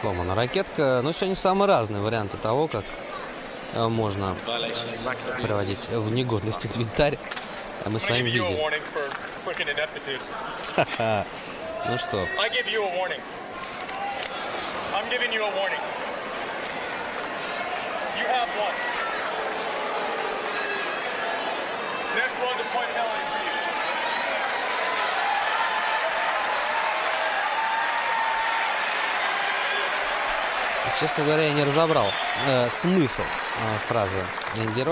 Сломана ракетка. Но сегодня самые разные варианты того, как э, можно приводить в негодность инвентарь. А мы с вами видим. ну что? I'm giving you a warning. You have one. Next one's a point penalty Честно говоря, я не разобрал э, смысл э, фразы Энди.